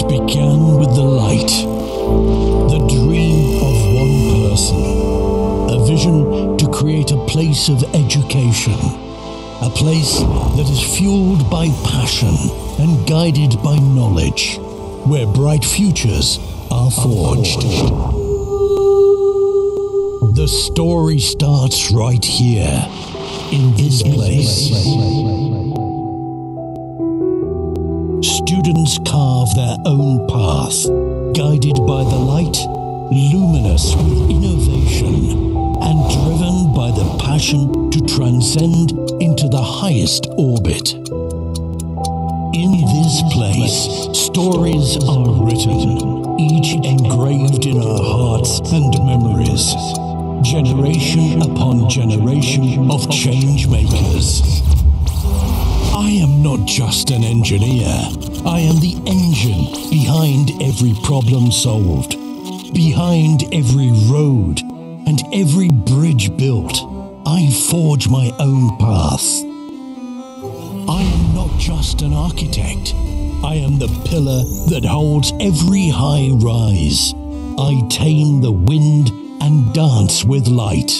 It began with the light, the dream of one person, a vision to create a place of education, a place that is fueled by passion and guided by knowledge, where bright futures are forged. The story starts right here, in this place. Students carve their own path, guided by the light, luminous with innovation, and driven by the passion to transcend into the highest orbit. In this place, stories are written, each engraved in our hearts and memories, generation upon generation of change makers. I am not just an engineer. I am the engine behind every problem solved, behind every road and every bridge built. I forge my own path. I am not just an architect. I am the pillar that holds every high rise. I tame the wind and dance with light.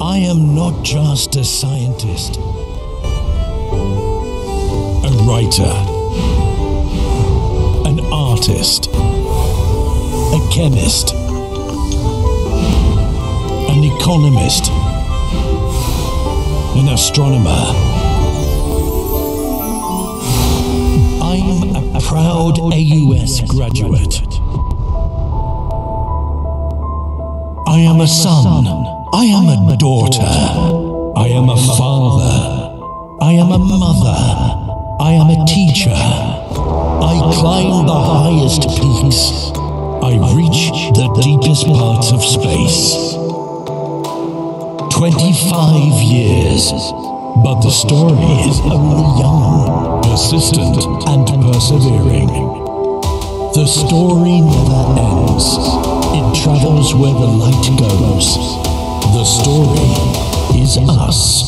I am not just a scientist a writer, an artist, a chemist, an economist, an astronomer. I'm a proud AUS graduate. I am a son. I am a daughter. I am a father. I am a mother. I am a teacher. I climb the highest peaks. I reach the deepest parts of space. 25 years. But the story is only young, persistent, and persevering. The story never ends. It travels where the light goes. The story is us.